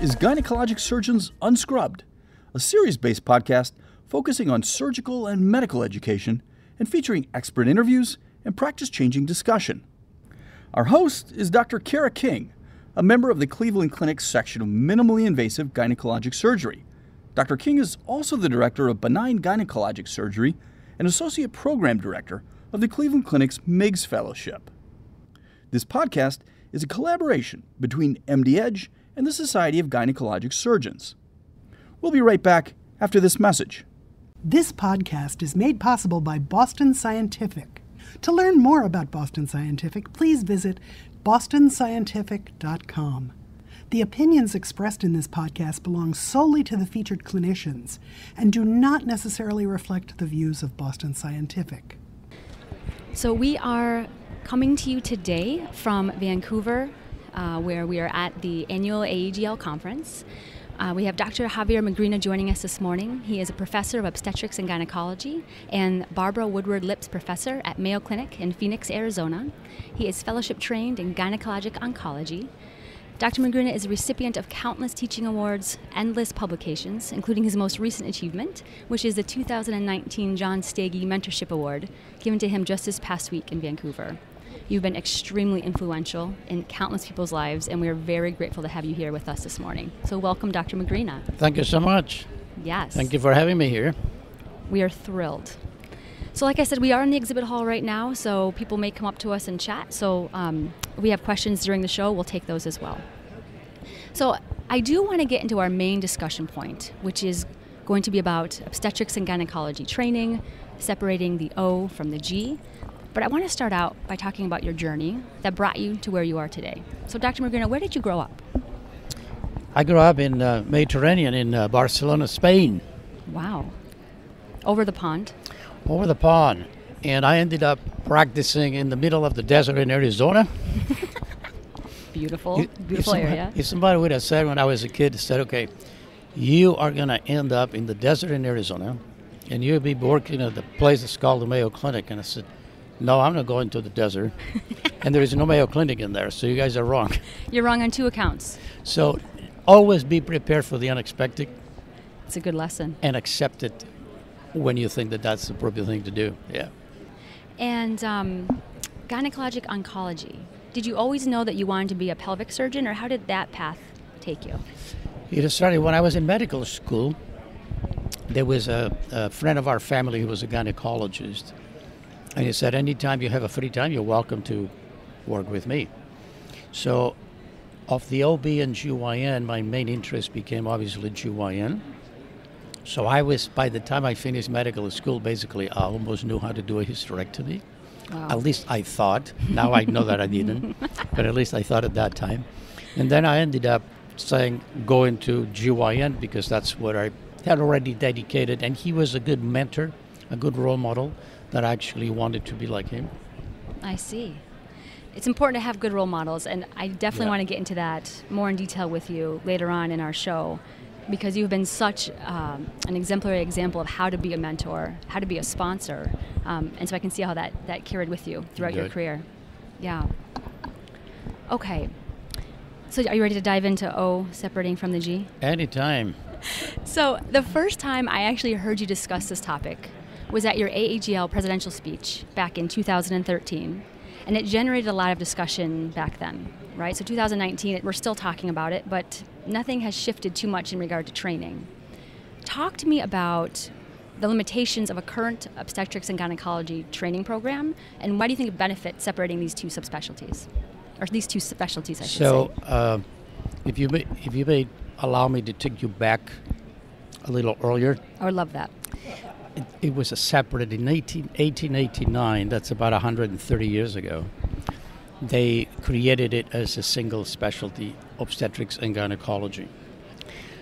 is Gynecologic Surgeons Unscrubbed, a series based podcast focusing on surgical and medical education and featuring expert interviews and practice changing discussion. Our host is Dr. Cara King, a member of the Cleveland Clinic section of minimally invasive gynecologic surgery. Dr. King is also the director of benign gynecologic surgery and associate program director of the Cleveland Clinic's MIGS Fellowship. This podcast is a collaboration between MD Edge and the Society of Gynecologic Surgeons. We'll be right back after this message. This podcast is made possible by Boston Scientific. To learn more about Boston Scientific, please visit bostonscientific.com. The opinions expressed in this podcast belong solely to the featured clinicians and do not necessarily reflect the views of Boston Scientific. So, we are coming to you today from Vancouver, uh, where we are at the annual AAGL conference. Uh, we have Dr. Javier Magrina joining us this morning. He is a professor of obstetrics and gynecology and Barbara Woodward Lips Professor at Mayo Clinic in Phoenix, Arizona. He is fellowship trained in gynecologic oncology. Dr. Magrina is a recipient of countless teaching awards, endless publications, including his most recent achievement, which is the 2019 John Steege Mentorship Award, given to him just this past week in Vancouver. You've been extremely influential in countless people's lives, and we are very grateful to have you here with us this morning. So, welcome, Dr. Magrina. Thank you so much. Yes. Thank you for having me here. We are thrilled. So, like I said, we are in the exhibit hall right now, so people may come up to us and chat. So, um, if we have questions during the show, we'll take those as well. So, I do want to get into our main discussion point, which is going to be about obstetrics and gynecology training, separating the O from the G, but I want to start out by talking about your journey that brought you to where you are today. So, Dr. Magrina, where did you grow up? I grew up in uh, Mediterranean in uh, Barcelona, Spain. Wow. Over the pond? Over the pond. And I ended up practicing in the middle of the desert in Arizona. beautiful, if, beautiful if somebody, area. If somebody would have said when I was a kid, said, okay, you are going to end up in the desert in Arizona and you'll be working at the place that's called the Mayo Clinic. And I said, no, I'm not going to the desert. and there is no Mayo Clinic in there, so you guys are wrong. You're wrong on two accounts. So always be prepared for the unexpected. It's a good lesson. And accept it when you think that that's the appropriate thing to do. Yeah. And um, gynecologic oncology. Did you always know that you wanted to be a pelvic surgeon, or how did that path take you? It started when I was in medical school. There was a, a friend of our family who was a gynecologist and he said, anytime you have a free time, you're welcome to work with me. So, of the OB and GYN, my main interest became obviously GYN. So I was, by the time I finished medical school, basically I almost knew how to do a hysterectomy. Wow. At least I thought. Now I know that I didn't, but at least I thought at that time. And then I ended up saying going to GYN because that's what I had already dedicated. And he was a good mentor, a good role model that actually wanted to be like him. I see. It's important to have good role models, and I definitely yeah. want to get into that more in detail with you later on in our show because you've been such um, an exemplary example of how to be a mentor, how to be a sponsor, um, and so I can see how that, that carried with you throughout Good. your career. Yeah. Okay. So are you ready to dive into O separating from the G? Anytime. So the first time I actually heard you discuss this topic was at your AAGL presidential speech back in 2013. And it generated a lot of discussion back then, right? So 2019, we're still talking about it, but nothing has shifted too much in regard to training. Talk to me about the limitations of a current obstetrics and gynecology training program, and why do you think it benefits separating these two subspecialties, or these two specialties, I should so, say? So, uh, if you may, if you may allow me to take you back a little earlier, I would love that it, it was a separate in 18, 1889. That's about 130 years ago. They created it as a single specialty, obstetrics and gynecology.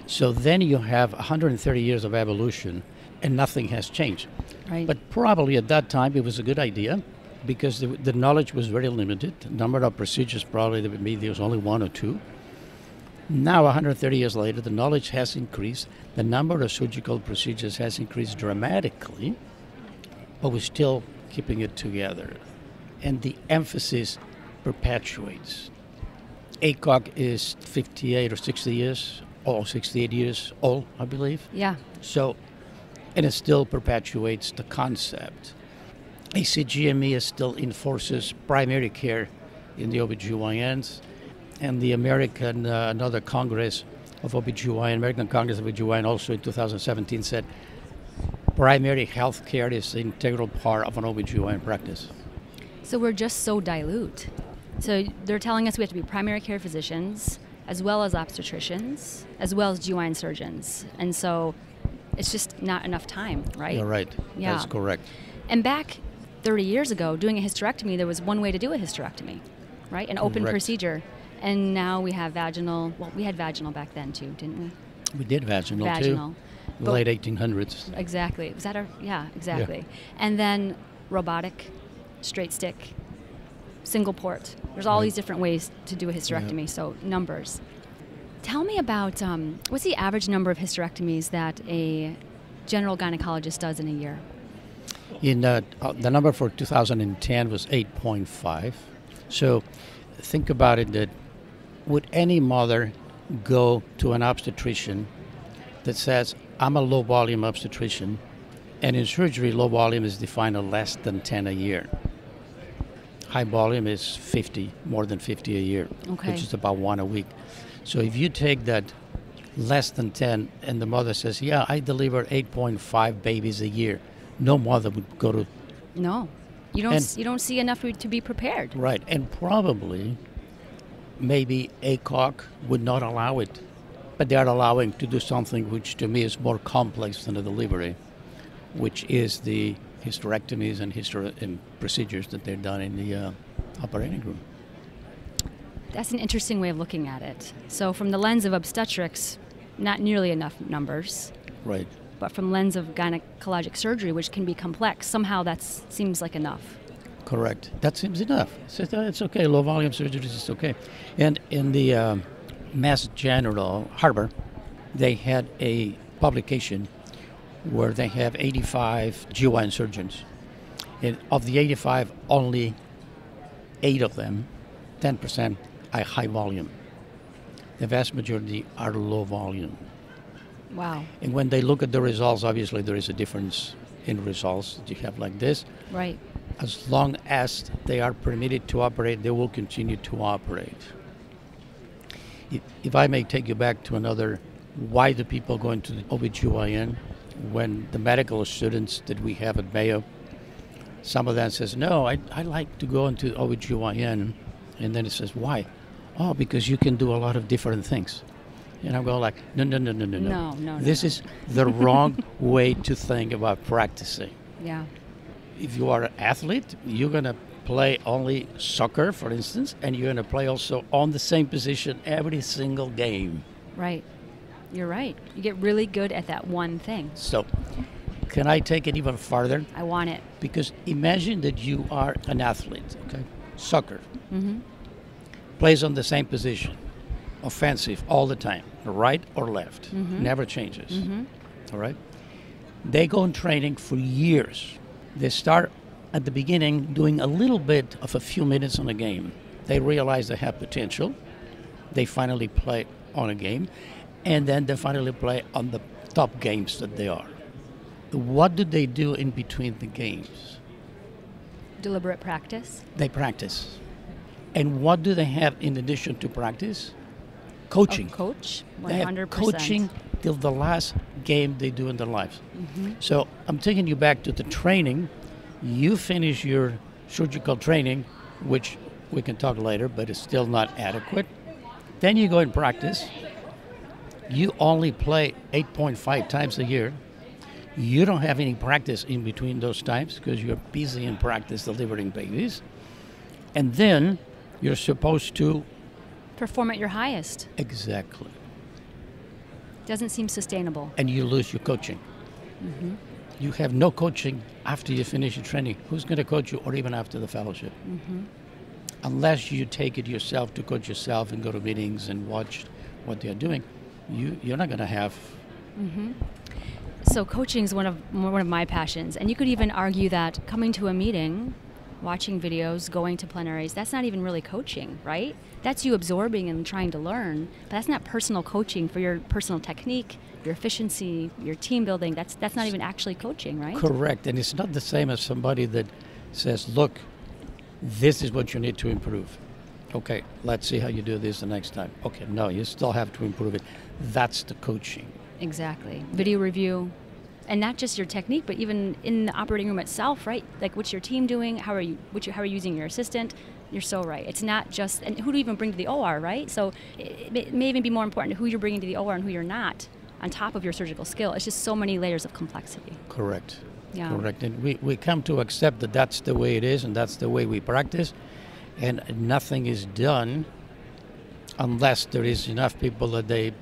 So then you have 130 years of evolution, and nothing has changed. Right. But probably at that time it was a good idea because the, the knowledge was very limited. The number of procedures probably maybe there was only one or two. Now, 130 years later, the knowledge has increased, the number of surgical procedures has increased dramatically, but we're still keeping it together. And the emphasis perpetuates. ACOG is 58 or 60 years all 68 years old, I believe. Yeah. So, and it still perpetuates the concept. ACGME still enforces primary care in the OBGYNs, and the American, uh, another Congress of OBGYN, American Congress of OBGYN, also in 2017 said primary health care is an integral part of an OBGYN practice. So we're just so dilute. So they're telling us we have to be primary care physicians, as well as obstetricians, as well as GYN surgeons. And so it's just not enough time, right? You're right. Yeah. That's correct. And back 30 years ago, doing a hysterectomy, there was one way to do a hysterectomy, right? An open Correct. procedure. And now we have vaginal. Well, we had vaginal back then too, didn't we? We did vaginal, Vaginal. too. But- Late 1800s. Exactly. Was that our? Yeah, exactly. And then robotic, straight stick, single port. There's all Right. these different ways to do a hysterectomy. So numbers. Tell me about um, what's the average number of hysterectomies that a general gynecologist does in a year? In uh, uh, the number for 2010 was 8.5. So think about it that would any mother go to an obstetrician that says, I'm a low volume obstetrician, and in surgery, low volume is defined as less than 10 a year. High volume is 50, more than 50 a year, Okay. which is about one a week. So if you take that less than 10 and the mother says, Yeah, I deliver 8.5 babies a year, no mother would go to No, you don't. And- you don't see enough to be prepared. Right, and probably maybe ACOG would not allow it, but they are allowing to do something which to me is more complex than a delivery, which is the hysterectomies and, hyster- and procedures that they're done in the uh, operating room. That's an interesting way of looking at it. So, from the lens of obstetrics, not nearly enough numbers. Right. But from lens of gynecologic surgery, which can be complex, somehow that seems like enough. Correct. That seems enough. So it's, it's okay. Low volume surgery is okay. And in the um, Mass General Harbor, they had a publication where they have 85 GYN surgeons. And of the 85, only eight of them, 10%, are high volume. The vast majority are low volume. Wow. And when they look at the results, obviously there is a difference in results that you have like this Right. As long as they are permitted to operate, they will continue to operate. If, if I may take you back to another, why do people go into the OBGYN when the medical students that we have at Mayo, some of them says, no, I, I like to go into OBGYN. And then it says, why? Oh, because you can do a lot of different things. And I go like, no, no, no, no, no, no. No, no, no, This no. is the wrong way to think about practicing Yeah. If you are an athlete, you're going to play only soccer, for instance, and you're going to play also on the same position every single game. Right. You're right. You get really good at that one thing. So, can I take it even farther? I want it. Because imagine that you are an athlete, okay? Soccer. Mm-hmm. Plays on the same position, offensive all the time, right or left, Mhm. never changes. Mm-hmm. all right? They go in training for years. They start at the beginning doing a little bit of a few minutes on a game. They realize they have potential. They finally play on a game, and then they finally play on the top games that they are. What do they do in between the games? Deliberate practice. They practice. And what do they have in addition to practice? Coaching. A coach. One They have coaching till the last game they do in their lives. Mm-hmm. So I'm taking you back to the training. You finish your surgical training, which we can talk later, but it's still not adequate. Then you go and practice. You only play 8.5 times a year. You don't have any practice in between those times because you're busy in practice delivering babies. And then you're supposed to Perform at your highest. exactly Doesn't seem sustainable. and you lose your coaching. Mm-hmm. You have no coaching after you finish your training. Who's going to coach you, or even after the fellowship? Mm-hmm. Unless you take it yourself to coach yourself and go to meetings and watch what they're doing, you you're not going to have. Mm-hmm. So coaching is one of one of my passions, and you could even argue that coming to a meeting watching videos, going to plenaries, that's not even really coaching, right? That's you absorbing and trying to learn. But that's not personal coaching for your personal technique, your efficiency, your team building. That's that's not even actually coaching, right? Correct. And it's not the same as somebody that says, look, this is what you need to improve. Okay, let's see how you do this the next time. Okay, no, you still have to improve it. That's the coaching. Exactly. Video review, and not just your technique, but even in the operating room itself, right? Like, what's your team doing? How are you? Which, how are you using your assistant? You're so right. It's not just, and who do you even bring to the OR, right? So it, it may even be more important who you're bringing to the OR and who you're not, on top of your surgical skill. It's just so many layers of complexity. Correct. Yeah. Correct. And we, we come to accept that that's the way it is and that's the way we practice. And nothing is done unless there is enough people that they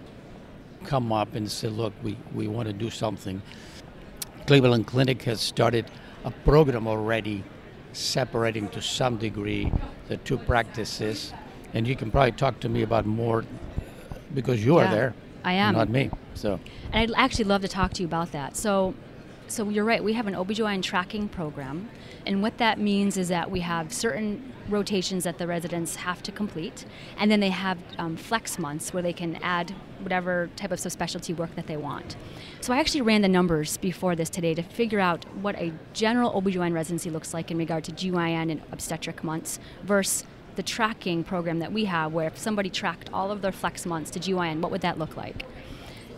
come up and say, look, we, we want to do something. Cleveland Clinic has started a program already separating to some degree the two practices. And you can probably talk to me about more because you Yeah, are there. I am. Not me. So And I'd actually love to talk to you about that. So, so you're right. We have an OBGYN tracking program, and what that means is that we have certain rotations that the residents have to complete, and then they have um, flex months where they can add whatever type of subspecialty work that they want. So I actually ran the numbers before this today to figure out what a general OBGYN residency looks like in regard to GYN and obstetric months versus the tracking program that we have, where if somebody tracked all of their flex months to GYN, what would that look like?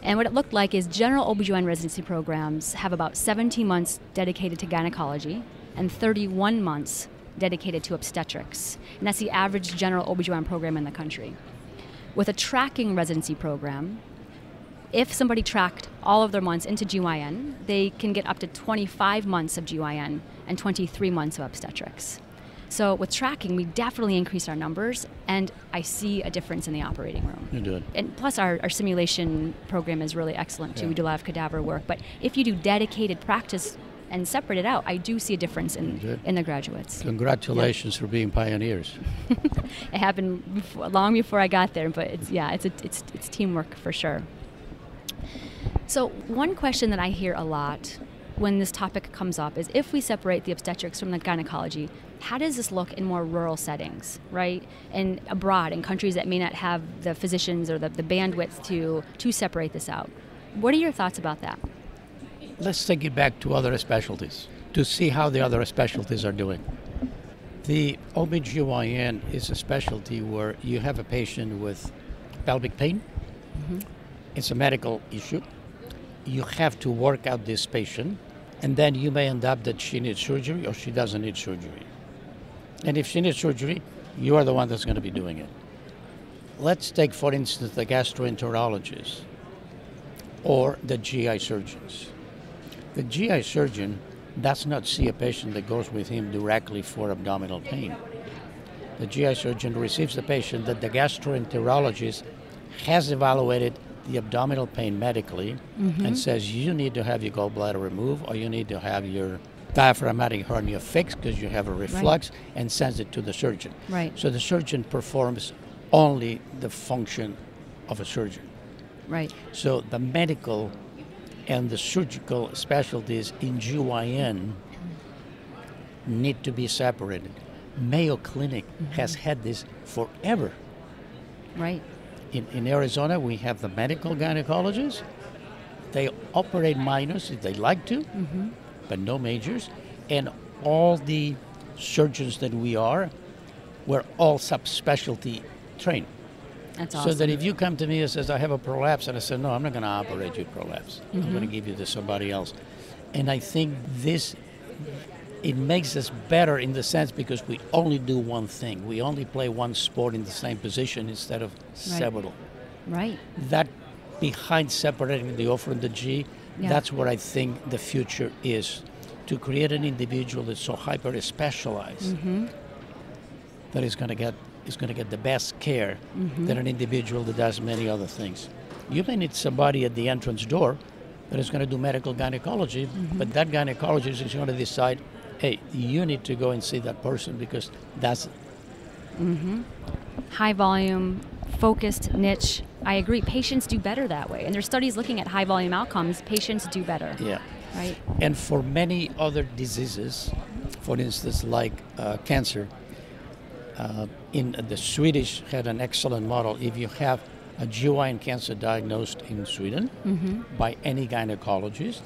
And what it looked like is general OBGYN residency programs have about 17 months dedicated to gynecology and 31 months dedicated to obstetrics. And that's the average general OBGYN program in the country. With a tracking residency program, if somebody tracked all of their months into GYN, they can get up to 25 months of GYN and 23 months of obstetrics. So with tracking, we definitely increase our numbers, and I see a difference in the operating room you do and plus our, our simulation program is really excellent too. Yeah. We do a lot of cadaver work. But if you do dedicated practice and separate it out, I do see a difference in, in the graduates. Congratulations for being pioneers. It happened before, long before I got there, but it's yeah, it's a, it's it's teamwork for sure. So one question that I hear a lot when this topic comes up is if we separate the obstetrics from the gynecology, how does this look in more rural settings, right? And abroad in countries that may not have the physicians or the, the bandwidth to to separate this out. What are your thoughts about that? Let's take it back to other specialties to see how the other specialties are doing. The OBGYN is a specialty where you have a patient with pelvic pain. Mm-hmm. It's a medical issue. You have to work out this patient, and then you may end up that she needs surgery or she doesn't need surgery. And if she needs surgery, you are the one that's going to be doing it. Let's take, for instance, the gastroenterologist or the GI surgeons. The GI surgeon does not see a patient that goes with him directly for abdominal pain. The GI surgeon receives the patient that the gastroenterologist has evaluated the abdominal pain medically mm-hmm. and says you need to have your gallbladder removed or you need to have your diaphragmatic hernia fixed because you have a reflux and sends it to the surgeon. Right. So the surgeon performs only the function of a surgeon. Right. So the medical and the surgical specialties in GYN need to be separated. Mayo Clinic mm-hmm. has had this forever. Right. In, in Arizona, we have the medical gynecologists. They operate minors if they like to, mm-hmm. but no majors. And all the surgeons that we are, we're all subspecialty trained. That's So awesome. that if you come to me and says I have a prolapse, and I said no, I'm not going to operate you prolapse. I'm going to mm-hmm. give you to somebody else. And I think this it makes us better in the sense because we only do one thing. We only play one sport in the same position instead of several. right. That behind separating the O from the G, Yeah. that's what I think the future is. To create an individual that's so hyper specialized mm-hmm. that is going to get is going to get the best care mm-hmm. than an individual that does many other things. You may need somebody at the entrance door that is going to do medical gynecology, mm-hmm. but that gynecologist is going to decide, hey, you need to go and see that person because that's high volume, focused niche. I agree. Patients do better that way. And there's studies looking at high volume outcomes. Patients do better. yeah. Right. And for many other diseases, for instance, like uh, cancer. Uh, in the Swedish had an excellent model. If you have a GYN cancer diagnosed in Sweden Mm-hmm. by any gynecologist,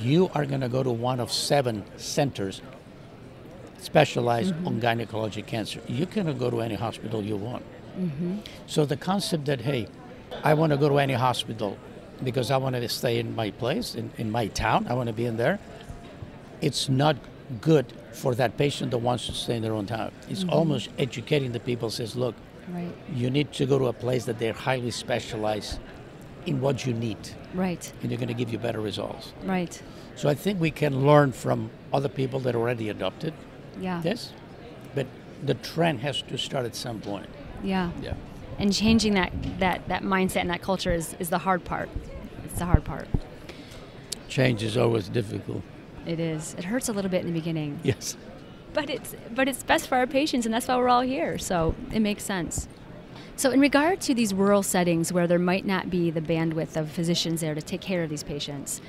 you are going to go to one of seven centers specialized mm-hmm. on gynecologic cancer. You cannot go to any hospital you want. Mm-hmm. So the concept that, hey, I want to go to any hospital because I want to stay in my place, in, in my town, I want to be in there, it's not good for that patient that wants to stay in their own town. It's mm-hmm. almost educating the people, says, look, Right. you need to go to a place that they're highly specialized in what you need, Right. and they're going to give you better results. Right. So I think we can learn from other people that already adopted Yeah. this, but the trend has to start at some point. Yeah. Yeah. And changing that, that, that mindset and that culture is, is the hard part. It's the hard part. Change is always difficult. It is. It hurts a little bit in the beginning. Yes. But it's but it's best for our patients, and that's why we're all here. So it makes sense. So in regard to these rural settings where there might not be the bandwidth of physicians there to take care of these patients,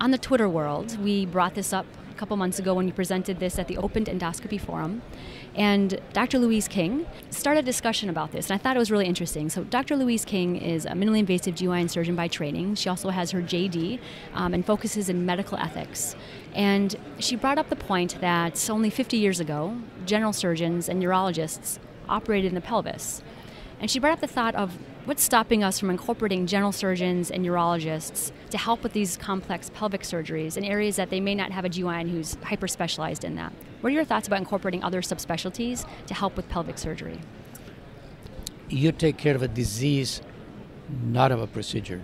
on the Twitter world, we brought this up a couple months ago when we presented this at the Opened Endoscopy Forum, and Dr. Louise King started a discussion about this, and I thought it was really interesting. So Dr. Louise King is a minimally invasive GYN surgeon by training. She also has her JD um, and focuses in medical ethics. And she brought up the point that only 50 years ago, general surgeons and urologists operated in the pelvis. And she brought up the thought of what's stopping us from incorporating general surgeons and urologists to help with these complex pelvic surgeries in areas that they may not have a GYN who's hyper specialized in that. What are your thoughts about incorporating other subspecialties to help with pelvic surgery? You take care of a disease, not of a procedure.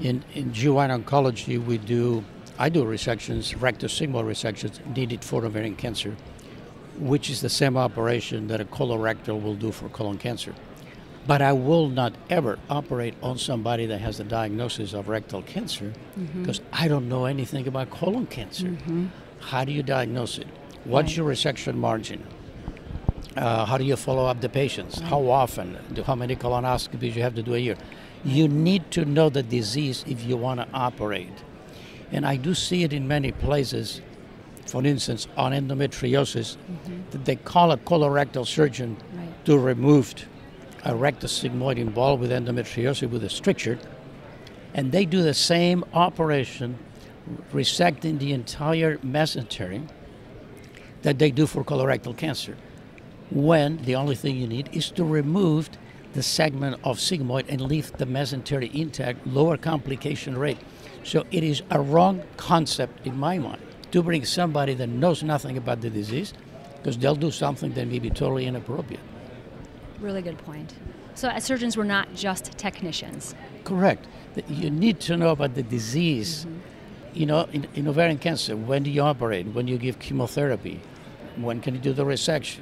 In, in GYN oncology, we do, I do resections, rectosigmoid resections needed for ovarian cancer, which is the same operation that a colorectal will do for colon cancer. But I will not ever operate on somebody that has the diagnosis of rectal cancer because I don't know anything about colon cancer. How do you diagnose it? What's Right. your resection margin? Uh, how do you follow up the patients? How often? Do, how many colonoscopies you have to do a year? You need to know the disease if you want to operate. And I do see it in many places. For instance, on endometriosis, that they call a colorectal surgeon Right. to remove a rectosigmoid involved with endometriosis with a stricture, and they do the same operation, resecting the entire mesentery that they do for colorectal cancer. When the only thing you need is to remove the segment of sigmoid and leave the mesentery intact, lower complication rate. So it is a wrong concept in my mind to bring somebody that knows nothing about the disease because they'll do something that may be totally inappropriate. Really good point. So, as surgeons, we're not just technicians. Correct. You need to know about the disease. Mm-hmm. You know, in, in ovarian cancer, when do you operate? When do you give chemotherapy? When can you do the resection?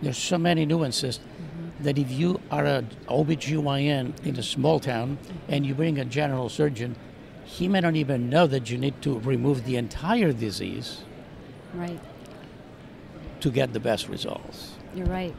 There's so many nuances mm-hmm. that if you are a OBGYN in a small town and you bring a general surgeon, he may not even know that you need to remove the entire disease Right. to get the best results. You're right.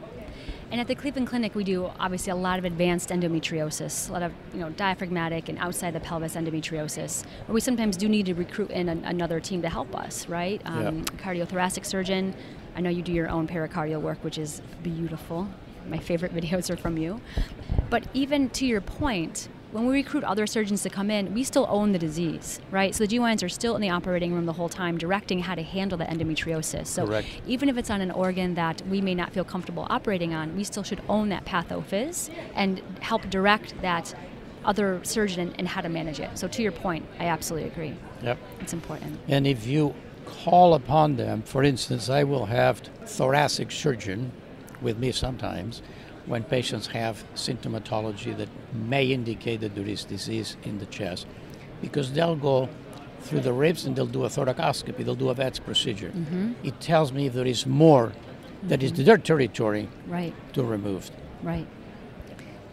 And at the Cleveland Clinic, we do obviously a lot of advanced endometriosis, a lot of you know diaphragmatic and outside the pelvis endometriosis. Where we sometimes do need to recruit in an, another team to help us, right? Um, Cardiothoracic surgeon. I know you do your own pericardial work, which is beautiful. My favorite videos are from you. But even to your point, when we recruit other surgeons to come in, we still own the disease, right? So the GYNs are still in the operating room the whole time, directing how to handle the endometriosis. So Correct. even if it's on an organ that we may not feel comfortable operating on, we still should own that pathophys and help direct that other surgeon in how to manage it. So to your point, I absolutely agree. Yep. It's important. And if you call upon them, for instance, I will have thoracic surgeon with me sometimes when patients have symptomatology that may indicate that there is disease in the chest, because they'll go through the ribs and they'll do a thoracoscopy, they'll do a VATS procedure. Mm-hmm. It tells me if there is more that is mm-hmm. their territory Right, to remove. right.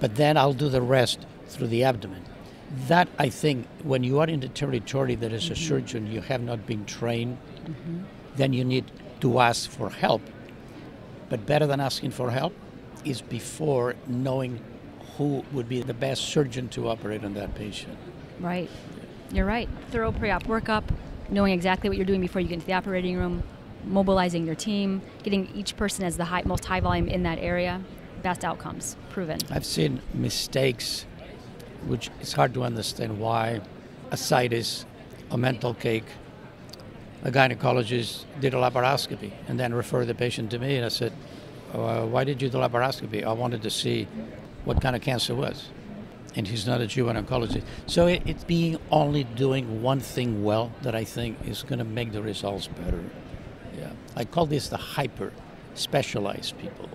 But then I'll do the rest through the abdomen. That I think, when you are in the territory that as a mm-hmm. surgeon you have not been trained, then you need to ask for help. But better than asking for help is before knowing who would be the best surgeon to operate on that patient. Right. You're right. Thorough pre op workup, knowing exactly what you're doing before you get into the operating room. mobilizing your team, getting each person as the high, most high volume in that area, best outcomes, proven. I've seen mistakes, which it's hard to understand why. Ascites, omental cake. A gynecologist did a laparoscopy and then referred the patient to me, and I said, uh, "Why did you do laparoscopy? I wanted to see what kind of cancer it was." And he's not a GYN oncologist, so it, it's being only doing one thing well that I think is going to make the results better. Yeah, I call this the hyper specialized people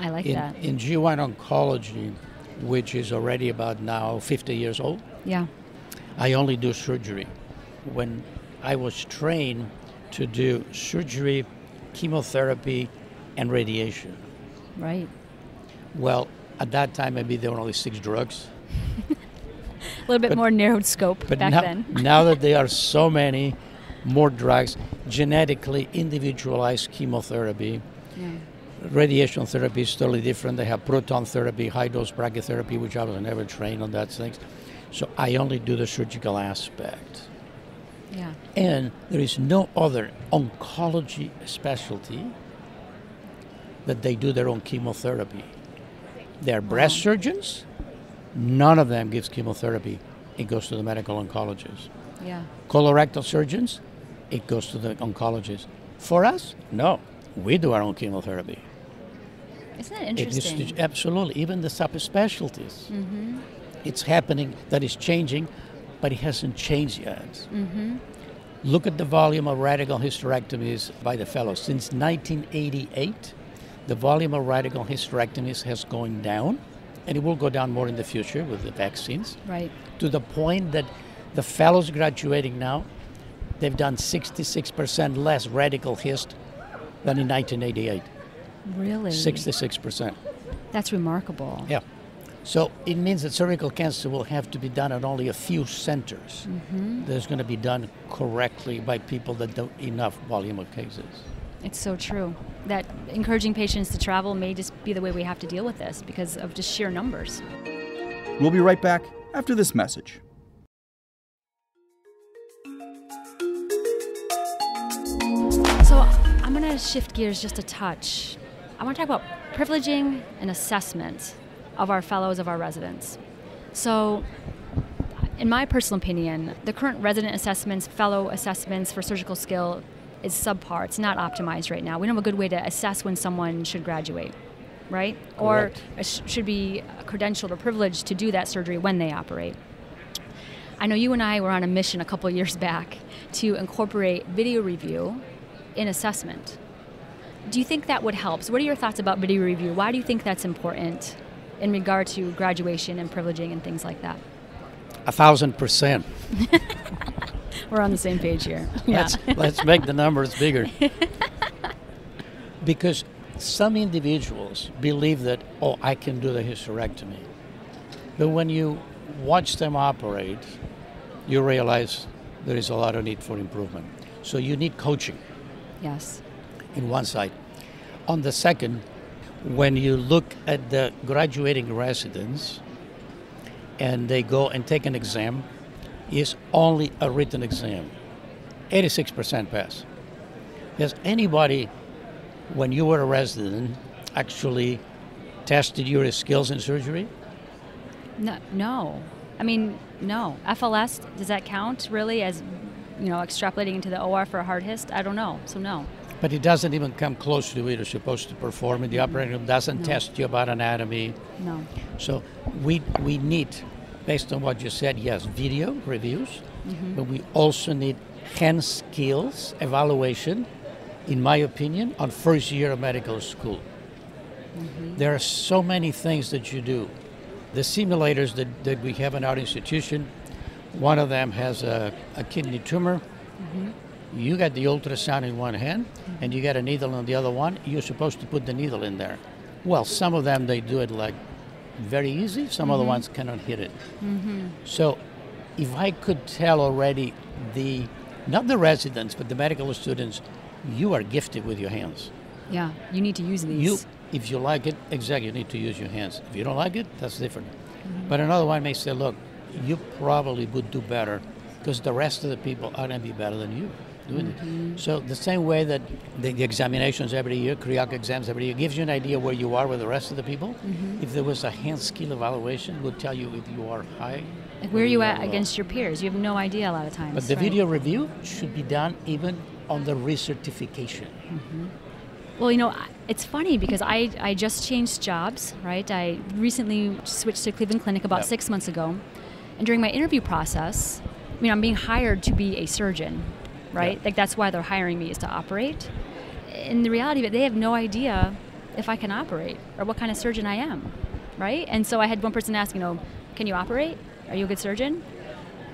I like in, that. in GYN oncology, which is already about now 50 years old, yeah. I only do surgery. When I was trained to do surgery, chemotherapy, and radiation. Right. Well, at that time, maybe there were only six drugs. A little bit But- more narrowed scope But back now, then. now that there are so many more drugs, genetically individualized chemotherapy, Yeah. radiation therapy is totally different. They have proton therapy, high dose brachytherapy, which I was never trained on that things. So I only do the surgical aspect. Yeah. And there is no other oncology specialty that they do their own chemotherapy. They're breast surgeons. None of them gives chemotherapy. It goes to the medical oncologist. Yeah. Colorectal surgeons, it goes to the oncologist. For us, no. We do our own chemotherapy. Isn't that It is interesting? absolutely even the subspecialties. Mm-hmm. It's happening. That is changing, but it hasn't changed yet. Mm-hmm. Look at the volume of radical hysterectomies by the fellows. Since 1988, the volume of radical hysterectomies has gone down, and it will go down more in the future with the vaccines. right. To the point that the fellows graduating now, they've done 66% less radical hist than in 1988. Really? 66%. That's remarkable. Yeah. So it means that cervical cancer will have to be done at only a few centers. There's going to be done correctly by people that do enough volume of cases. It's so true. That encouraging patients to travel may just be the way we have to deal with this because of just sheer numbers. We'll be right back after this message. So I'm going to shift gears just a touch. I want to talk about privileging and assessment of our fellows, of our residents. So, in my personal opinion, the current resident assessments, fellow assessments for surgical skill is subpar. It's not optimized right now. We don't have a good way to assess when someone should graduate, right? Or Correct. a sh- should be credentialed or privileged to do that surgery when they operate. I know you and I were on a mission a couple years back to incorporate video review in assessment. Do you think that would help? So, what are your thoughts about video review? Why do you think that's important in regard to graduation and privileging and things like that? A thousand percent. We're on the same page here. Let's, let's make the numbers bigger. because some individuals believe that, oh, I can do the hysterectomy. But when you watch them operate, you realize there is a lot of need for improvement. So you need coaching yes. in one side. On the second, when you look at the graduating residents and they go and take an exam, is only a written exam. 86% pass. Has anybody, when you were a resident, actually tested your skills in surgery? No, no. I mean, no. FLS, does that count really as, you know, extrapolating into the OR for a hard hist? I don't know. So, no. But it doesn't even come close to what you're supposed to perform in the operating room, doesn't No. test you about anatomy. No. So we we need, based on what you said, yes, video reviews, mm-hmm. but we also need hand skills evaluation, in my opinion, on first year of medical school. Mm-hmm. There are so many things that you do. The simulators that, that we have in our institution, one of them has a, a kidney tumor. Mm-hmm. You got the ultrasound in one hand and you got a needle on the other one. You're supposed to put the needle in there. Well, some of them they do it like very easy, some other mm-hmm. ones cannot hit it. Mm-hmm. So if I could tell already the, not the residents, but the medical students, you are gifted with your hands. Yeah. You need to use these. You, if you like it, exactly, you need to use your hands. If you don't like it, that's different. Mm-hmm. But another one may say, look, you probably would do better because the rest of the people are going to be better than you. Doing it. Mm-hmm. So the same way that the, examinations every year, CREOG exams every year, gives you an idea where you are with the rest of the people. Mm-hmm. If there was a hand skill evaluation, would tell you if you are high. Like where are you at against your peers? You have no idea a lot of times. But the right? video review should be done even on the recertification. Mm-hmm. Well, you know, it's funny because I, I just changed jobs, right? I recently switched to Cleveland Clinic about Yep. six months ago. And during my interview process, I mean, I'm being hired to be a surgeon, right? Yeah. Like, that's why they're hiring me is to operate. In the reality of it, they have no idea if I can operate or what kind of surgeon I am, right? And so I had one person ask, you know, can you operate? Are you a good surgeon?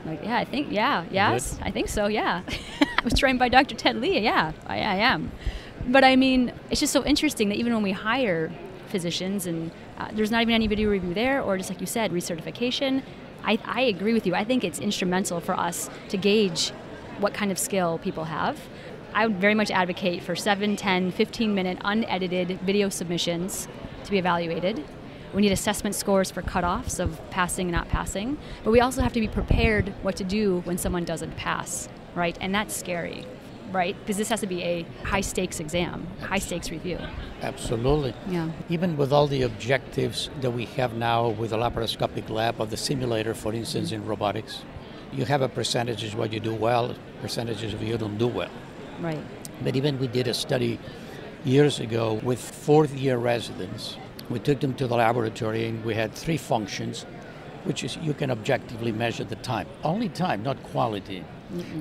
I'm like, yeah, I think, yeah, yes, I think so, yeah. I was trained by Dr. Ted Lee, yeah, I, I am. But I mean, it's just so interesting that even when we hire physicians and uh, there's not even any video review there, or just like you said, recertification, I, I agree with you. I think it's instrumental for us to gauge what kind of skill people have. I would very much advocate for 7, 10, 15 minute unedited video submissions to be evaluated. We need assessment scores for cutoffs of passing and not passing. But we also have to be prepared what to do when someone doesn't pass, right? And that's scary, right? Because this has to be a high stakes exam, high stakes review. Absolutely. Yeah. Even with all the objectives that we have now with the laparoscopic lab of the simulator, for instance, in robotics, you have a percentage of what you do well, percentages of you don't do well. Right. But even we did a study years ago with fourth year residents. We took them to the laboratory and we had three functions, which is you can objectively measure the time. Only time, not quality,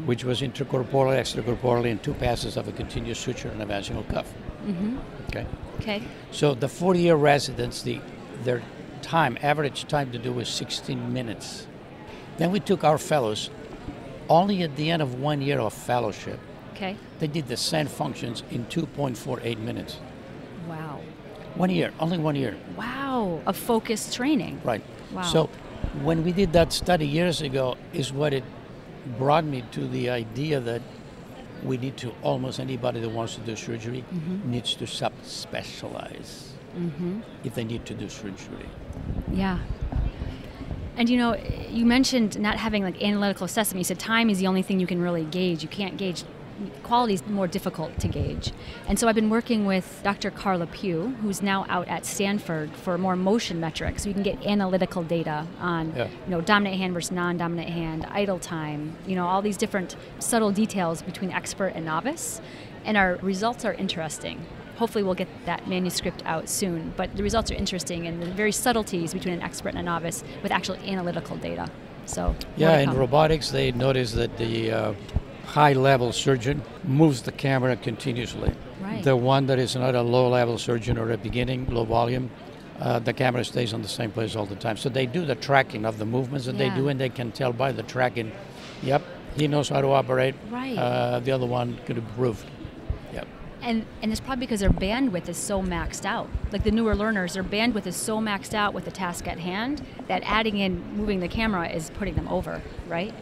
which was intracorporeal, extracorporeal, and two passes of a continuous suture and a vaginal cuff. Mm-hmm. Okay. Okay. So the four year residents, the, their time, average time to do was 16 minutes. Then we took our fellows, only at the end of one year of fellowship, Okay. they did the same functions in 2.48 minutes. Wow. One year, only one year. Wow. Of focused training. Right. Wow. So when we did that study years ago, is what it brought me to the idea that we need to almost anybody that wants to do surgery mm-hmm. needs to subspecialize mm-hmm. if they need to do surgery. Yeah. And you know, you mentioned not having like analytical assessment. You said time is the only thing you can really gauge. You can't gauge quality is more difficult to gauge. And so I've been working with Dr. Carla Pugh, who's now out at Stanford for more motion metrics. So we can get analytical data on, Yeah. you know, dominant hand versus non-dominant hand, idle time, you know, all these different subtle details between expert and novice. And our results are interesting. Hopefully, we'll get that manuscript out soon. But the results are interesting and the very subtleties between an expert and a novice with actual analytical data. So, Yeah, in robotics, they noticed that the uh, high level surgeon moves the camera continuously. Right. The one that is not a low level surgeon or a beginning, low volume, uh, the camera stays on the same place all the time. So they do the tracking of the movements that they do, and they can tell by the tracking, yep, he knows how to operate. Right. Uh, the other one could improve. And and it's probably because their bandwidth is so maxed out. Like the newer learners, their bandwidth is so maxed out with the task at hand that adding in moving the camera is putting them over, right?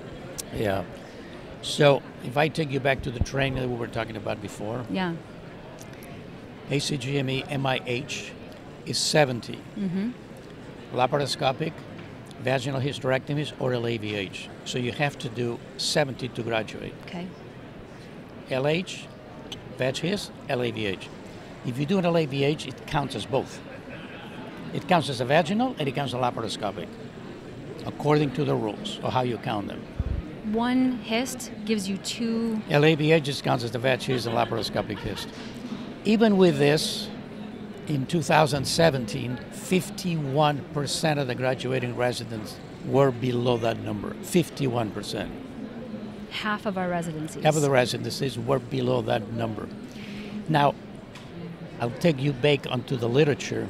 Yeah. So if I take you back to the training that we were talking about before, Yeah. ACGME MIH is 70. Mm-hmm. Laparoscopic, vaginal hysterectomies, or LAVH. So you have to do 70 to graduate. Okay. LH, vag his, LAVH. If you do an LAVH, it counts as both. It counts as a vaginal and it counts as a laparoscopic, according to the rules or how you count them. One hist gives you two. LAVH just counts as the vag his and laparoscopic hist. Even with this, in 2017, 51% of the graduating residents were below that number. 51%. Half of our residencies. Half of the residencies were below that number. Now, I'll take you back onto the literature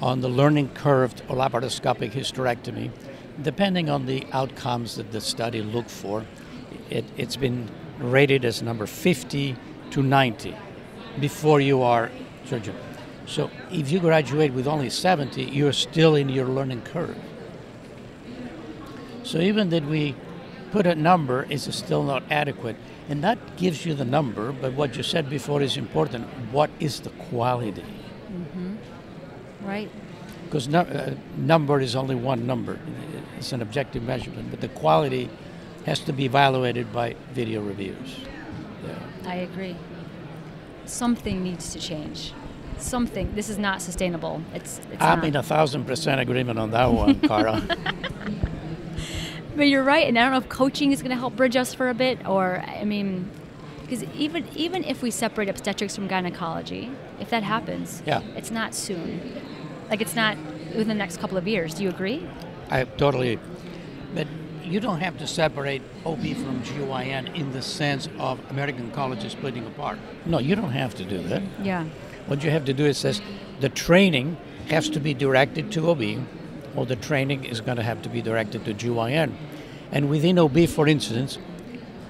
on the learning curve or laparoscopic hysterectomy. Depending on the outcomes that the study looked for, it, it's been rated as number 50 to 90 before you are surgeon. So if you graduate with only 70, you're still in your learning curve. So even that we put a number is still not adequate. And that gives you the number, but what you said before is important. What is the quality? Right. Because no, uh, number is only one number. It's an objective measurement, but the quality has to be evaluated by video reviews. I agree. Something needs to change. Something. This is not sustainable. It's. it's I'm not. in a thousand percent agreement on that one, Cara. But you're right, and I don't know if coaching is going to help bridge us for a bit, or I mean, because even even if we separate obstetrics from gynecology, if that happens, Yeah. it's not soon. Like it's not within the next couple of years. Do you agree? I totally. But you don't have to separate OB from GYN in the sense of American colleges splitting apart. No, you don't have to do that. Yeah. What you have to do is says the training has to be directed to OB, or the training is going to have to be directed to GYN. And within OB, for instance,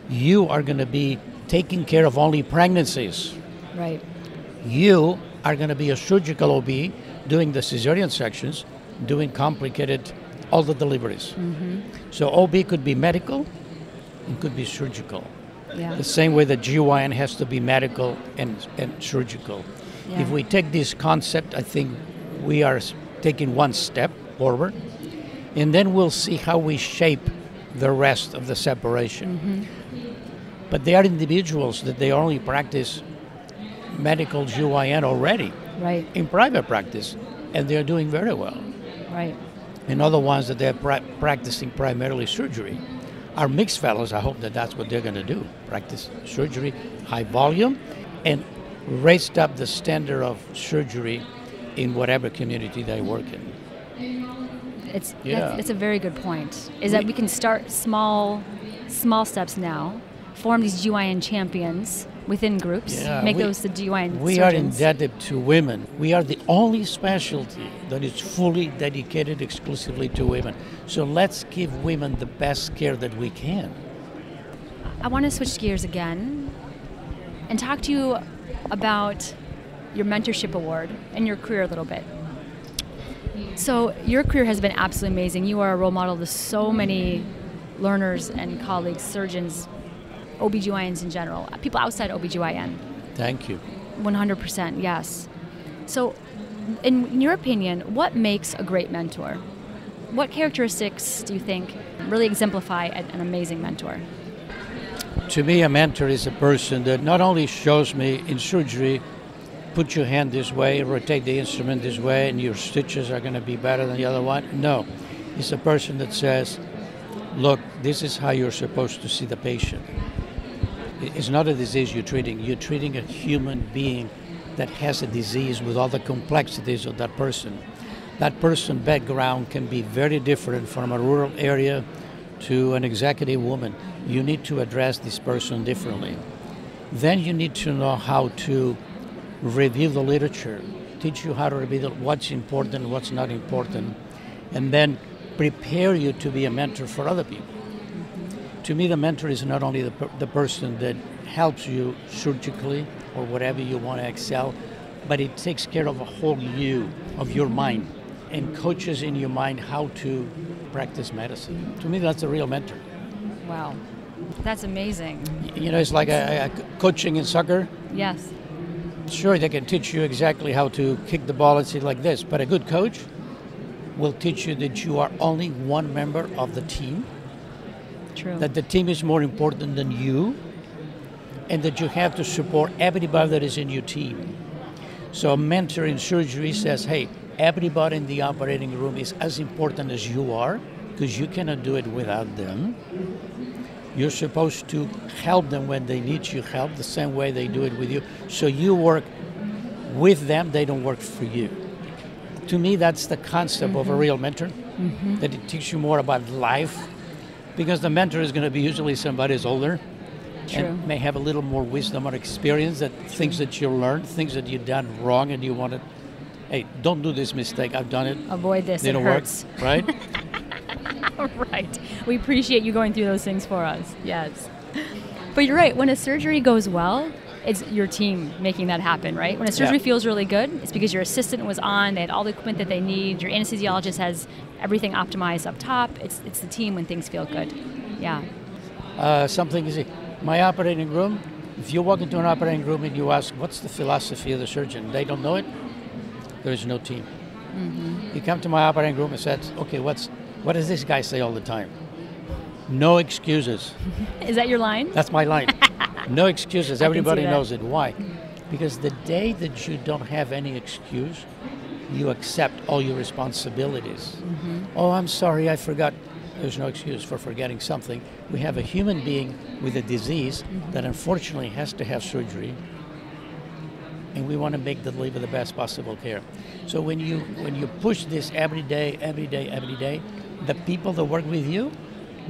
you are going to be taking care of only pregnancies. Right. You are going to be a surgical OB doing the cesarean sections, doing complicated, all the deliveries. Mm-hmm. So OB could be medical, it could be surgical. Yeah. The same way that GYN has to be medical and, and surgical. Yeah. If we take this concept, I think we are taking one step forward, and then we'll see how we shape the rest of the separation. Mm-hmm. But they are individuals that they only practice medical GYN already Right. in private practice, and they're doing very well. Right. And other ones that they're pra- practicing primarily surgery are MIGS fellows. I hope that that's what they're going to do practice surgery, high volume, and raised up the standard of surgery in whatever community they work in. It's Yeah. that's, it's a very good point. Is that we can start small, small steps now, form these GYN champions within groups, Yeah, make we- those the GYN We are indebted to women. We are the only specialty that is fully dedicated exclusively to women. So let's give women the best care that we can. I want to switch gears again and talk to you about your mentorship award and your career a little bit. So, your career has been absolutely amazing. You are a role model to so many learners and colleagues, surgeons, OBGYNs in general, people outside OBGYN. Thank you. 100%, yes. So, in, your opinion, what makes a great mentor? What characteristics do you think really exemplify an, an amazing mentor? To me, a mentor is a person that not only shows me in surgery, put your hand this way, rotate the instrument this way, and your stitches are going to be better than the other one. No, it's a person that says, look, this is how you're supposed to see the patient. It's not a disease you're treating, you're treating a human being that has a disease with all the complexities of that person. That person background can be very different from a rural area to an executive woman. You need to address this person differently. Then you need to know how to review the literature, teach you how to review the- what's important, what's not important, and then prepare you to be a mentor for other people. Mm-hmm. To me, the mentor is not only the, per- the person that helps you surgically or whatever you want to excel, but it takes care of a whole you, of your mind, and coaches in your mind how to practice medicine. To me, that's a real mentor. Wow. That's amazing. You know, it's like a, a coaching in soccer. Yes. Sure, they can teach you exactly how to kick the ball and see like this, but a good coach will teach you that you are only one member of the team, True. that the team is more important than you, and that you have to support everybody that is in your team. So a mentor in surgery says, hey, everybody in the operating room is as important as you are, because you cannot do it without them. You're supposed to help them when they need your help, the same way they do it with you. So you work with them, they don't work for you. To me, that's the concept of a real mm-hmm. mentor, mm-hmm. that it teaches you more about life, because the mentor is going to be usually somebody who's older True. and may have a little more wisdom or experience that things that you learned, things that you've done wrong, and you want to, hey, don't do this mistake. I've done it. Avoid this. They it don't hurts. work, right? right. We appreciate you going through those things for us. Yes. But you're right. When a surgery goes well, it's your team making that happen, right? When a surgery Yeah. feels really good, it's because your assistant was on, they had all the equipment that they need, your anesthesiologist has everything optimized up top. It's, it's the team when things feel good. Yeah. uh, something is my operating room. If you walk into an operating room and you ask, what's the philosophy of the surgeon? They don't know it. There is no team. You come to my operating room and said, okay, what's what does this guy say all the time? No excuses. Is that your line? That's my line. No excuses. Everybody knows it. Why? Because the day that you don't have any excuse, you accept all your responsibilities. Mm-hmm. Oh, I'm sorry, I forgot. There's no excuse for forgetting something. We have a human being with a disease mm-hmm. that unfortunately has to have surgery, and we want to make the deliver the best possible care. So when you when you push this every day, every day, every day, the people that work with you,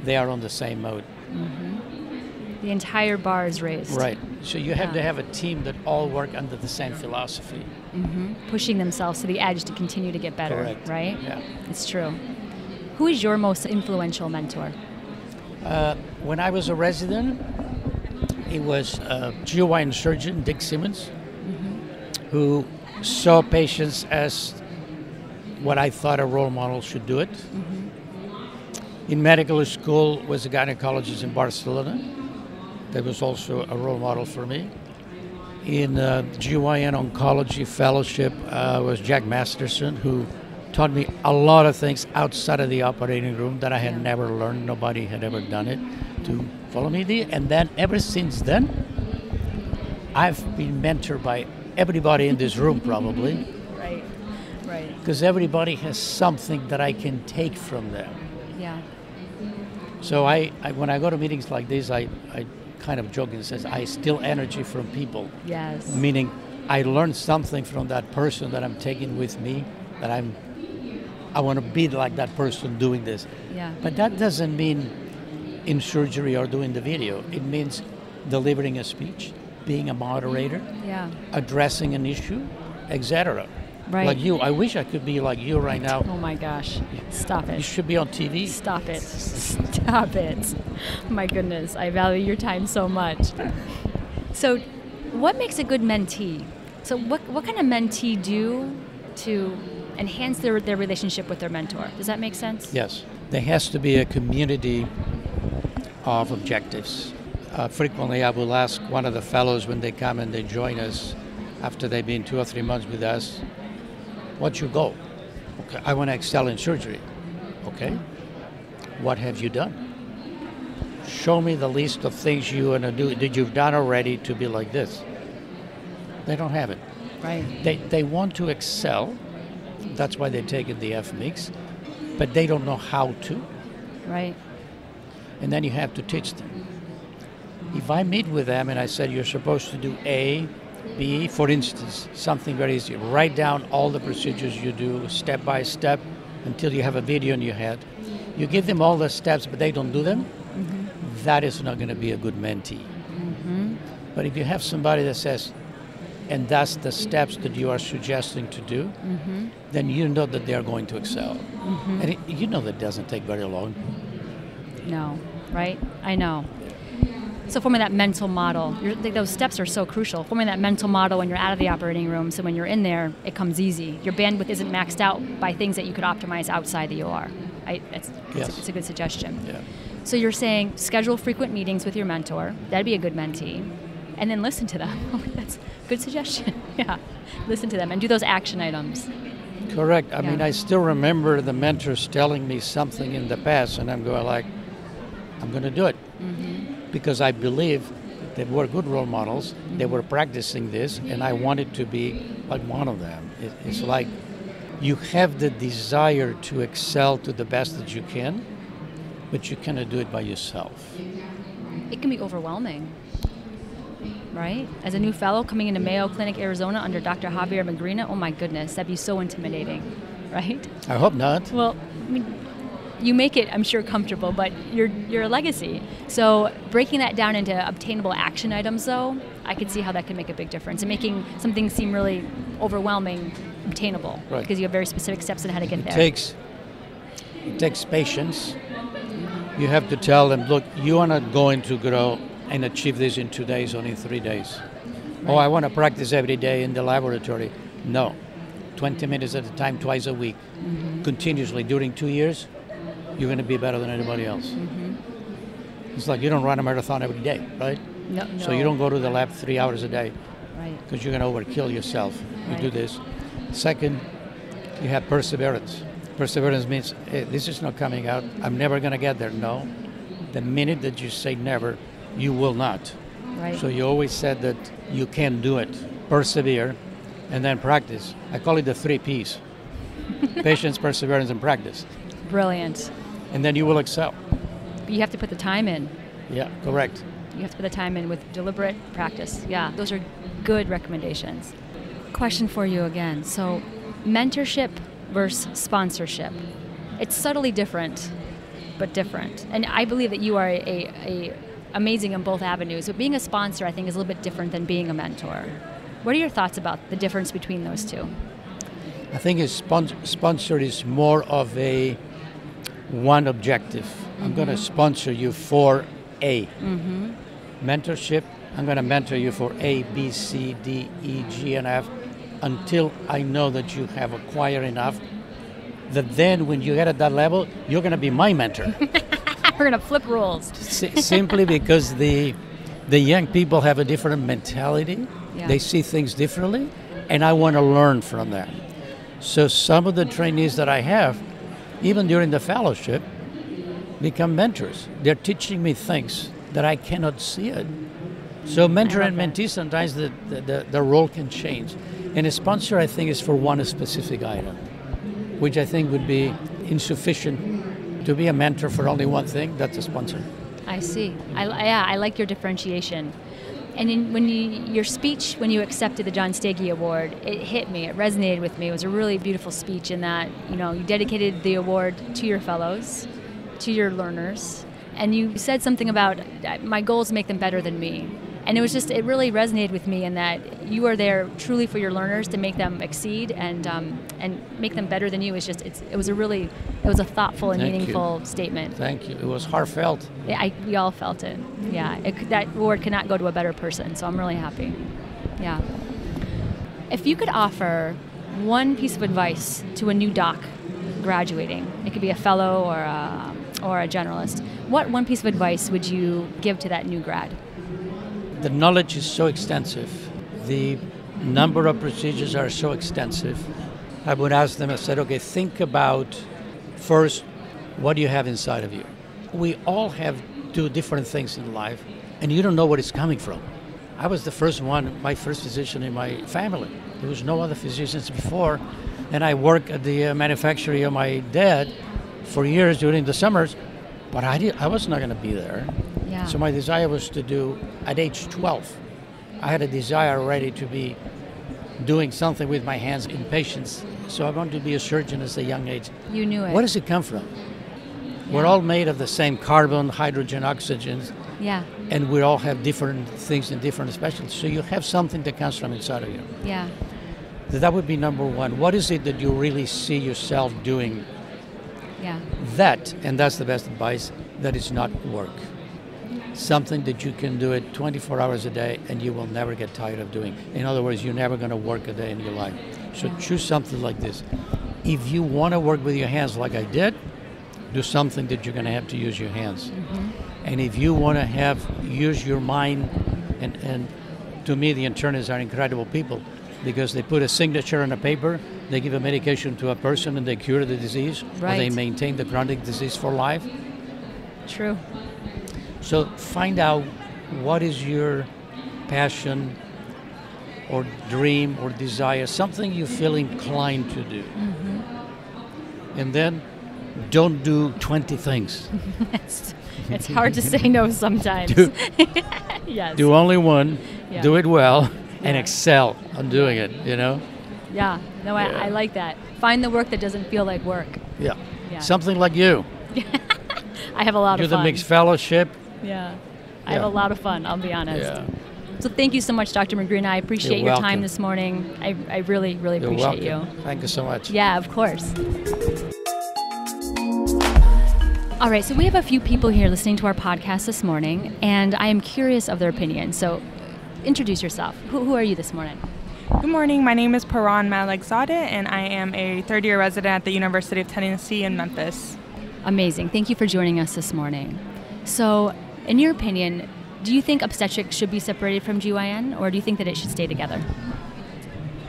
they are on the same mode. Mm-hmm. The entire bar is raised. Right. So you have to have a team that all work under the same philosophy. Mm-hmm. Pushing themselves to the edge to continue to get better. Correct. Right? Yeah. It's true. Who is your most influential mentor? Uh, when I was a resident, it was a GYN surgeon, Dick Simmons, mm-hmm. who saw patients as what I thought a role model should do it. In medical school was a gynecologist in Barcelona. That was also a role model for me. In uh, GYN oncology fellowship uh, was Jack Masterson, who taught me a lot of things outside of the operating room that I had never learned. Nobody had ever done it to follow me there. And then ever since then, I've been mentored by everybody in this room probably Right. Right. because everybody has something that I can take from them. Yeah. So I, I when I go to meetings like this, I, I kind of joke and says I steal energy from people, Yes. meaning I learn something from that person that I'm taking with me that I'm I want to be like that person doing this. Yeah. But that doesn't mean in surgery or doing the video. It means delivering a speech, being a moderator, Yeah. addressing an issue, etc. Right. Like you, I wish I could be like you right now. Oh my gosh. Stop it. You should be on TV. Stop it. Stop it. My goodness. I value your time so much. So, what makes a good mentee? So, what, what can a mentee do to enhance their, their relationship with their mentor? Does that make sense? Yes, there has to be a community of objectives. Uh, frequently, I will ask one of the fellows when they come and they join us after they've been two or three months with us, what's your goal? Okay, I want to excel in surgery. Okay, what have you done? Show me the list of things you want to do that you've done already to be like this. They don't have it. Right. They, they want to excel. That's why they're taking the FMIGS, but they don't know how to. Right. And then you have to teach them. If I meet with them and I said, you're supposed to do A, B, for instance, something very easy, write down all the procedures you do step by step until you have a video in your head. You give them all the steps, but they don't do them, mm-hmm. that is not going to be a good mentee. Mm-hmm. But if you have somebody that says, and that's the steps that you are suggesting to do, mm-hmm. then you know that they are going to excel. And it, you know that doesn't take very long. No. Right? I know. So forming that mental model, you're, those steps are so crucial. Forming that mental model when you're out of the operating room, so when you're in there, it comes easy. Your bandwidth isn't maxed out by things that you could optimize outside the OR. I, it's, it's, a, it's a good suggestion. Yeah. So you're saying schedule frequent meetings with your mentor. That'd be a good mentee, and then listen to them. That's a good suggestion. yeah, listen to them and do those action items. Correct. I mean, I still remember the mentors telling me something in the past, and I'm going like, I'm going to do it because I believe they were good role models. They were practicing this, and I wanted to be like one of them. It, it's like you have the desire to excel to the best that you can, but you cannot do it by yourself. It can be overwhelming, right? As a new fellow coming into Mayo Clinic, Arizona, under Dr. Javier Magrina, oh my goodness, that'd be so intimidating, right? I hope not. Well, I mean, you make it, I'm sure, comfortable, but you're you're a legacy. So breaking that down into obtainable action items, though, I could see how that could make a big difference and making something seem really overwhelming obtainable Right. because you have very specific steps on how to get It there. takes it takes patience. You have to tell them, look, you are not going to grow and achieve this in two days, only three days. Oh, I want to practice every day in the laboratory. No, 20 minutes at a time, twice a week, mm-hmm. continuously during two years. You're going to be better than anybody else. Mm-hmm. It's like you don't run a marathon every day, right? no, So you don't go to the lab three hours a day Right. because you're going to overkill yourself. You do this. Second, you have perseverance. Perseverance means hey, this is not coming out. I'm never going to get there. No. The minute that you say never, you will not. Right. So you always said that you can do it. Persevere and then practice. I call it the three P's patience, perseverance, and practice. Brilliant. And then you will excel. But you have to put the time in. Yeah, correct. You have to put the time in with deliberate practice. Yeah, those are good recommendations. Question for you again. So, mentorship versus sponsorship. It's subtly different, but different. And I believe that you are a, a amazing in both avenues. But being a sponsor, I think, is a little bit different than being a mentor. What are your thoughts about the difference between those two? I think a sponsor is more of a one objective. I'm mm-hmm. going to sponsor you for A. Mm-hmm. Mentorship, I'm going to mentor you for A, B, C, D, E, G, and F until I know that you have acquired enough that then when you get at that level, you're going to be my mentor. We're gonna flip roles. Si- simply because the the young people have a different mentality. Yeah. They see things differently, and I want to learn from them. So some of the trainees that I have, even during the fellowship, become mentors. They're teaching me things that I cannot see it. So mentor and that. mentee sometimes the, the, the, the role can change. And a sponsor I think is for one specific item, which I think would be insufficient to be a mentor for only one thing. That's a sponsor. I see. I, yeah, I like your differentiation. And in, when you, your speech, when you accepted the John Steege Award, it hit me. It resonated with me. It was a really beautiful speech in that you know you dedicated the award to your fellows, to your learners, and you said something about uh, my goal is to make them better than me. And it was just it really resonated with me in that you are there truly for your learners to make them exceed and um, and make them better than you. It's just it's, it was a really it was a thoughtful and Thank you. meaningful statement. Thank you. It was heartfelt. Yeah, I, we all felt it. Yeah, it, that award cannot go to a better person, so I'm really happy. Yeah. If you could offer one piece of advice to a new doc graduating, it could be a fellow or a, or a generalist, what one piece of advice would you give to that new grad? The knowledge is so extensive. The number of procedures are so extensive. I would ask them, I said, okay, think about first what do you have inside of you? We all have do different things in life, and you don't know where it's coming from. I was the first one, my first physician in my family. There was no other physicians before, and I worked at the uh, manufactory of my dad for years during the summers, but I, did, I was not going to be there. Yeah. So my desire was to do at age 12. I had a desire already to be doing something with my hands in patients. So I wanted to be a surgeon at a young age. You knew it. Where does it come from? We're all made of the same carbon, hydrogen, oxygen, Yeah, and we all have different things in different specialties. So you have something that comes from inside of you. yeah, That would be number one. What is it that you really see yourself doing? yeah. That, and that's the best advice, that is not work. Something that you can do it 24 hours a day and you will never get tired of doing. In other words, you're never going to work a day in your life. So choose something like this. If you want to work with your hands like I did, do something that you're going to have to use your hands. Mm-hmm. And if you want to have use your mind, and, and to me, the internists are incredible people because they put a signature on a paper, they give a medication to a person, and they cure the disease, or they maintain the chronic disease for life. True. So find out what is your passion or dream or desire, something you feel inclined to do. Mm-hmm. And then don't do 20 things. It's, it's hard to say no sometimes. Do- yes. Do only one, Yeah. do it well, and Yeah. excel on doing it, you know? Yeah. No, I, I like that. Find the work that doesn't feel like work. Yeah. Yeah. Something like you. I have a lot of fun. Do of the MIGS fellowship. Yeah. I have a lot of fun, I'll be honest. Yeah. So thank you so much, Dr. Magrina. I appreciate You're your time this morning. I, I really, really You're appreciate welcome. you. Thank you so much. Yeah, of course. All right, so we have a few people here listening to our podcast this morning, and I am curious of their opinion. So introduce yourself. Who, who are you this morning? Good morning. My name is Pouran Malekzadeh, and I am a third year resident at the University of Tennessee in Memphis. Amazing. Thank you for joining us this morning. So, in your opinion, do you think obstetrics should be separated from GYN, or do you think that it should stay together?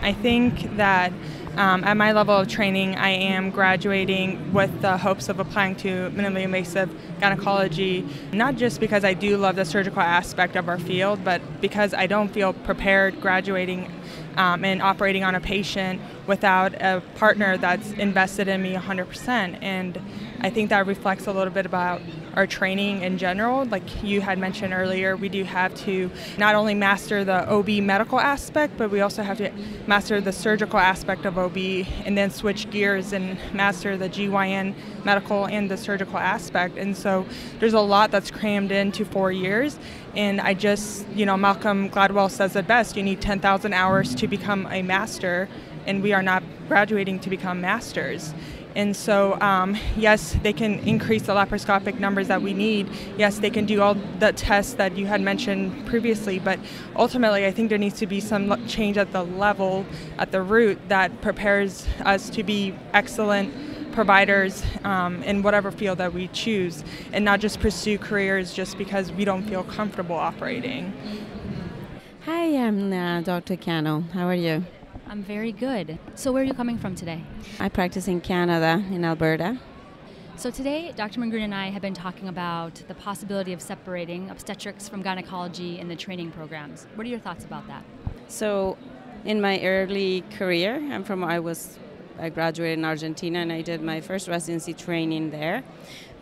I think that Um, at my level of training, I am graduating with the hopes of applying to minimally invasive gynecology, not just because I do love the surgical aspect of our field, but because I don't feel prepared graduating um, and operating on a patient without a partner that's invested in me 100%. And I think that reflects a little bit about our training in general. Like you had mentioned earlier, we do have to not only master the OB medical aspect, but we also have to master the surgical aspect of OB and then switch gears and master the GYN medical and the surgical aspect. And so there's a lot that's crammed into four years. And I just, you know, Malcolm Gladwell says it best you need 10,000 hours to become a master, and we are not graduating to become masters. And so, um, yes, they can increase the laparoscopic numbers that we need. Yes, they can do all the tests that you had mentioned previously. But ultimately, I think there needs to be some change at the level, at the root, that prepares us to be excellent providers um, in whatever field that we choose and not just pursue careers just because we don't feel comfortable operating. Hi, I'm uh, Dr. Cano. How are you? I'm very good. So, where are you coming from today? I practice in Canada, in Alberta. So, today, Dr. Magrina and I have been talking about the possibility of separating obstetrics from gynecology in the training programs. What are your thoughts about that? So, in my early career, I'm from, I was I graduated in Argentina and I did my first residency training there,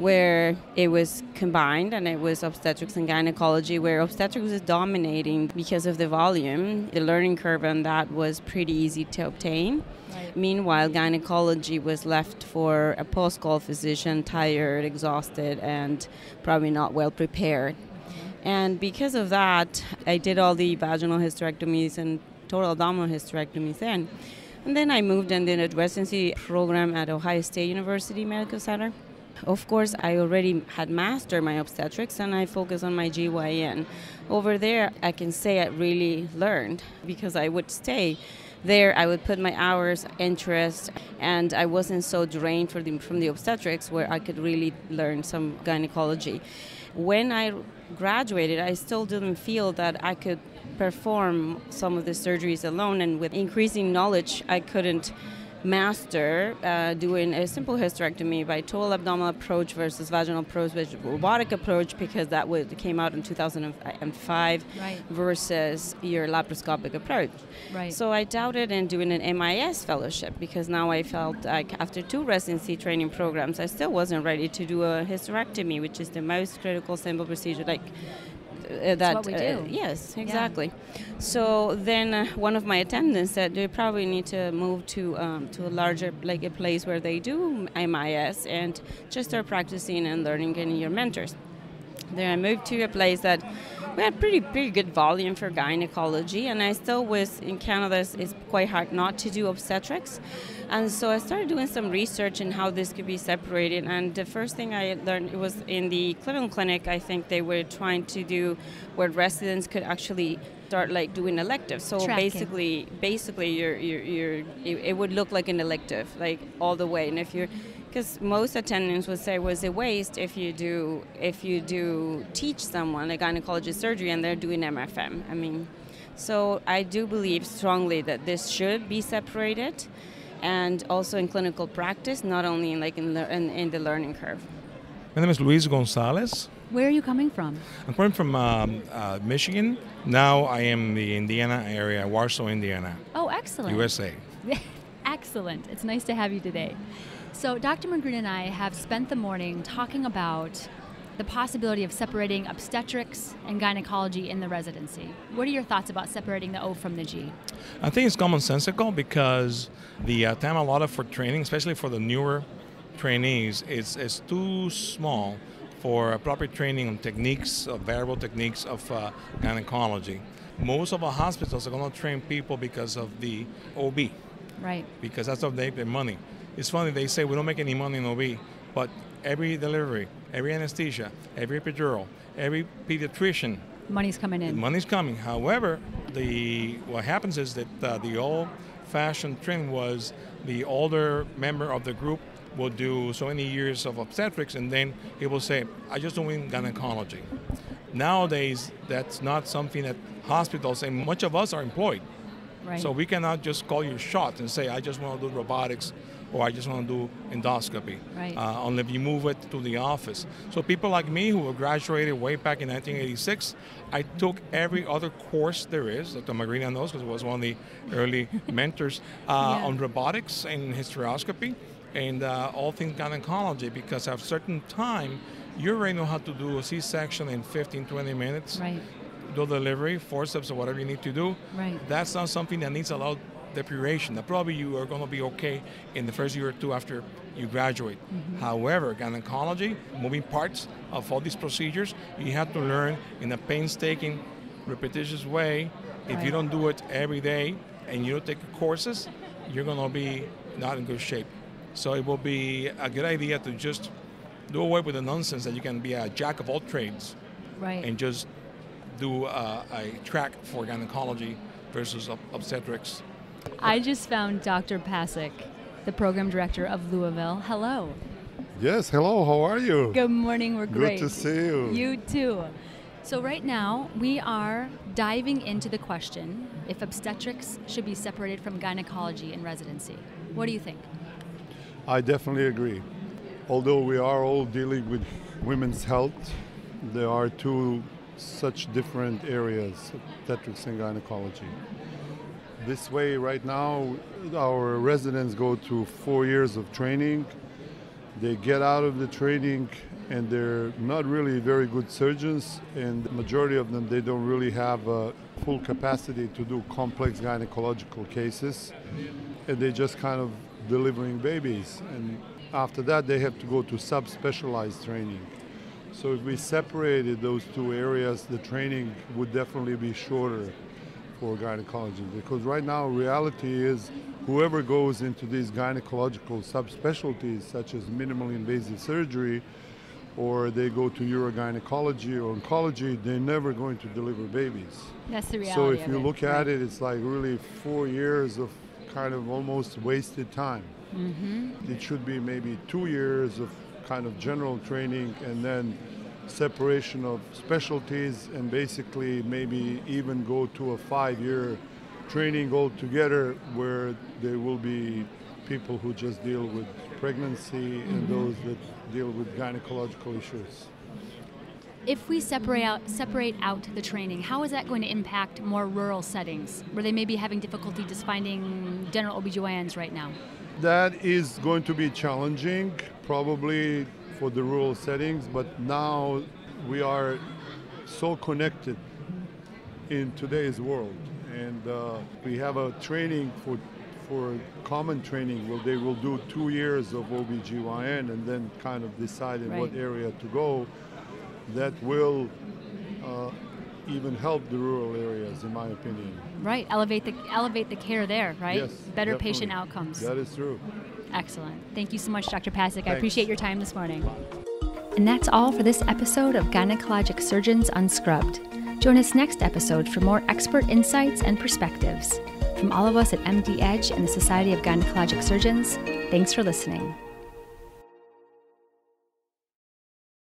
where it was combined and it was obstetrics and gynecology, where obstetrics was dominating because of the volume. The learning curve on that was pretty easy to obtain. Right. Meanwhile, gynecology was left for a post call physician, tired, exhausted, and probably not well prepared. Mm-hmm. And because of that, I did all the vaginal hysterectomies and total abdominal hysterectomies then. And then I moved and did a residency program at Ohio State University Medical Center. Of course, I already had mastered my obstetrics and I focus on my GYN. Over there, I can say I really learned because I would stay there. I would put my hours, interest, and I wasn't so drained the, from the obstetrics where I could really learn some gynecology. When I graduated, I still didn't feel that I could perform some of the surgeries alone, and with increasing knowledge, I couldn't master uh, doing a simple hysterectomy by total abdominal approach versus vaginal approach versus robotic approach because that would, came out in 2005 right. versus your laparoscopic approach. Right. So I doubted in doing an MIS fellowship because now I felt like after two residency training programs, I still wasn't ready to do a hysterectomy, which is the most critical simple procedure. Like uh, that uh, yes exactly. Yeah. so then uh, one of my attendants said you probably need to move to um, to a larger like a place where they do MIS and just start practicing and learning getting your mentors. Then I moved to a place that we had pretty pretty good volume for gynecology, and I still was in Canada. It's quite hard not to do obstetrics, and so I started doing some research in how this could be separated. And the first thing I learned was in the Cleveland Clinic. I think they were trying to do where residents could actually start like doing electives. So Tracking. basically, basically, you're, you're, you're, it would look like an elective, like all the way. And if you're because most attendants would say was a waste if you do if you do teach someone a gynecology surgery and they're doing MFM. I mean, so I do believe strongly that this should be separated, and also in clinical practice, not only in like in the, in, in the learning curve. My name is Luis Gonzalez. Where are you coming from? I'm coming from um, uh, Michigan. Now I am in the Indiana area, Warsaw, Indiana. Oh, excellent. USA. excellent. It's nice to have you today. So, Dr. Magrina and I have spent the morning talking about the possibility of separating obstetrics and gynecology in the residency. What are your thoughts about separating the O from the G? I think it's commonsensical because the uh, time allotted for training, especially for the newer trainees, is, is too small for proper training on techniques, uh, variable techniques of uh, gynecology. Most of our hospitals are going to train people because of the OB. Right. Because that's how they make their money. It's funny, they say we don't make any money in OB, but every delivery, every anesthesia, every epidural, every pediatrician, money's coming in. Money's coming. However, the what happens is that uh, the old-fashioned trend was the older member of the group will do so many years of obstetrics, and then he will say, "I just don't in gynecology." Nowadays, that's not something that hospitals and much of us are employed Right. So we cannot just call you shot and say, I just want to do robotics or I just want to do endoscopy. Right. Uh, only if you move it to the office. So people like me who were graduated way back in 1986, I took every other course there is, Dr. Magrina knows because was one of the early mentors uh, Yeah. on robotics and hysteroscopy and uh, all things gynecology because at a certain time, you already know how to do a C-section in 15, 20 minutes Right. do delivery, forceps, or whatever you need to do. Right. That's not something that needs a lot of deprivation. That probably you are going to be okay in the first year or two after you graduate. However, gynecology, moving parts of all these procedures, you have to learn in a painstaking, repetitious way. If Right. you don't do it every day and you don't take courses, you're going to be not in good shape. So it will be a good idea to just do away with the nonsense that you can be a jack of all trades Right. and just do uh, a track for gynecology versus obstetrics. I just found Dr. Pasic, the program director of Louisville. Hello. Yes, hello, how are you? Good morning. We're great. Good great. to see you. You too. So, right now, we are diving into the question if obstetrics should be separated from gynecology in residency. What do you think? I definitely agree. Although we are all dealing with women's health, there are two such different areas, obstetrics and gynecology. This way, right now, our residents go through four years of training. They get out of the training and they're not really very good surgeons, and the majority of them, they don't really have a full capacity to do complex gynecological cases, and they're just kind of delivering babies. And after that, they have to go to subspecialized training. So if we separated those two areas, the training would definitely be shorter for gynecology because right now reality is whoever goes into these gynecological subspecialties such as minimally invasive surgery or they go to urogynecology or oncology they're never going to deliver babies That's the reality. so if you it, look right? at it it's like really four years of kind of almost wasted time Mm-hmm. it should be maybe two years of kind of general training and then separation of specialties and basically maybe even go to a five-year training altogether where there will be people who just deal with pregnancy and mm-hmm. those that deal with gynecological issues. If we separate out separate out the training, how is that going to impact more rural settings where they may be having difficulty just finding general OBGYNs right now? That is going to be challenging, probably for the rural settings, but now we are so connected in today's world. And uh, we have a training for, for common training where they will do two years of OBGYN and then kind of decide in what area to go. That will uh, even help the rural areas, in my opinion. Right, elevate the elevate the care there, right? Yes, Better patient outcomes. That is true. Excellent. Thank you so much, Dr. Pasic. I appreciate your time this morning. And that's all for this episode of Gynecologic Surgeons Unscrubbed. Join us next episode for more expert insights and perspectives. From all of us at MD Edge and the Society of Gynecologic Surgeons, thanks for listening.